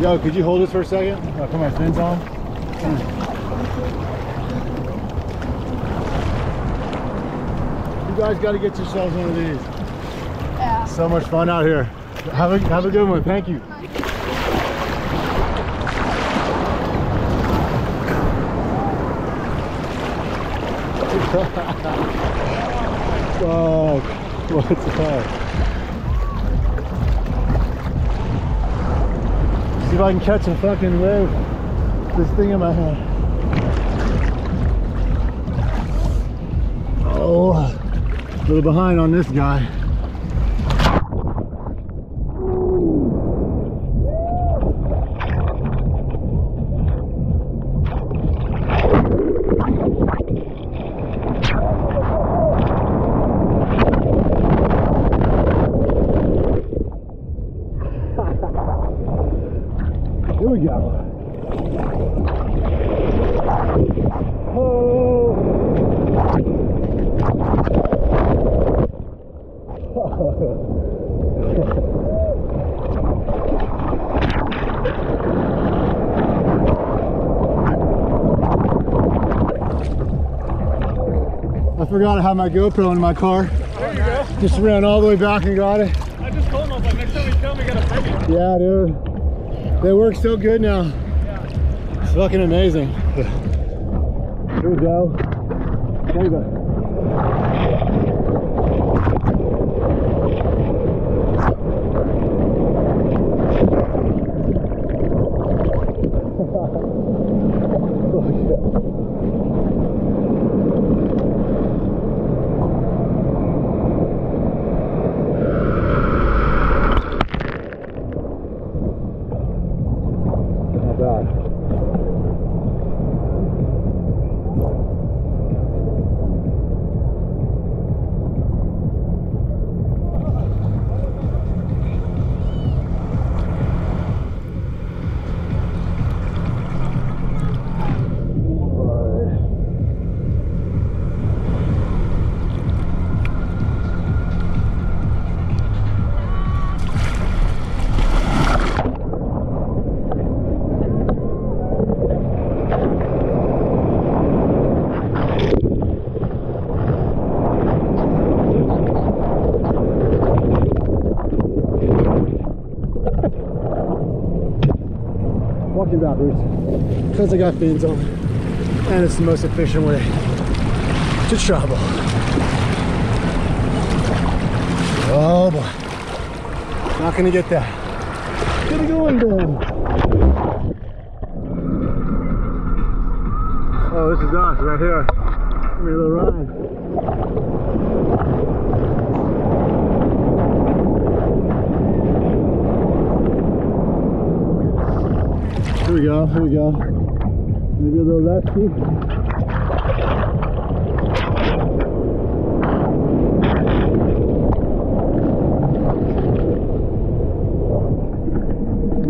Yo, could you hold this for a second? I'll put my fins on. You guys got to get yourselves one of these. Yeah. So much fun out here. Have a have a good one. Thank you. Fuck. What's up? If I can catch a fucking wave. This thing in my hand. Oh, a little behind on this guy. Here we go. I forgot I had my GoPro in my car. There you go. Just ran all the way back and got it. I just told him, I was like, next time you come, we gotta bring it. Yeah, dude. They work so good now. It's fucking amazing. Here we go. Walking backwards because I got fins on and it's the most efficient way to travel. Oh boy. Not gonna get that. Get it going in. Oh, this is us right here. Give me a little ride. Here we go, here we go. Maybe a little lefty.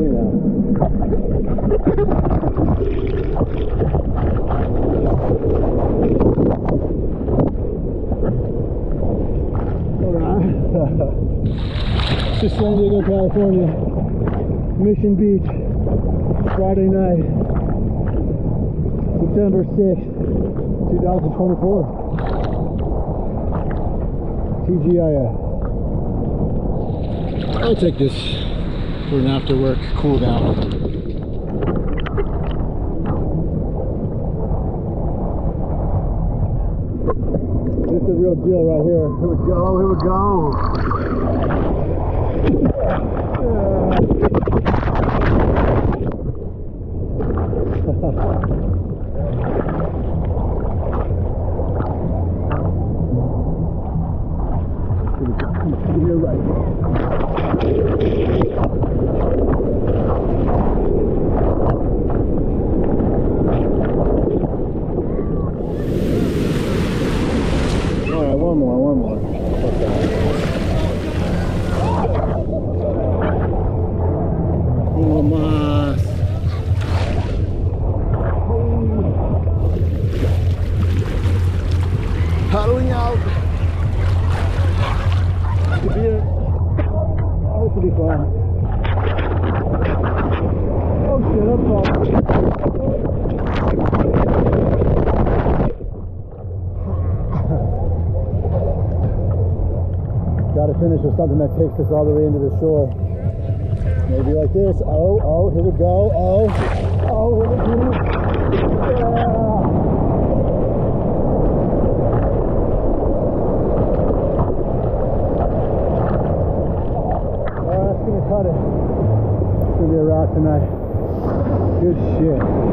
Yeah. Alright. Just San Diego, California. Mission Beach. Friday night, September 6th, 2024. TGIF. I'll take this. for an after work cool down. This is the real deal right here. Here we go, here we go. Here we go. You're right. All right, one more, one more. Oh, mas. Paddling out. Could be a, be fun. Oh shit, I'm falling. Got to finish with something that takes us all the way into the shore. Maybe like this. Oh, oh, here we go. Oh, oh, here we go. Yeah. Oh, that's gonna cut it. It's gonna be a rock tonight. Good shit.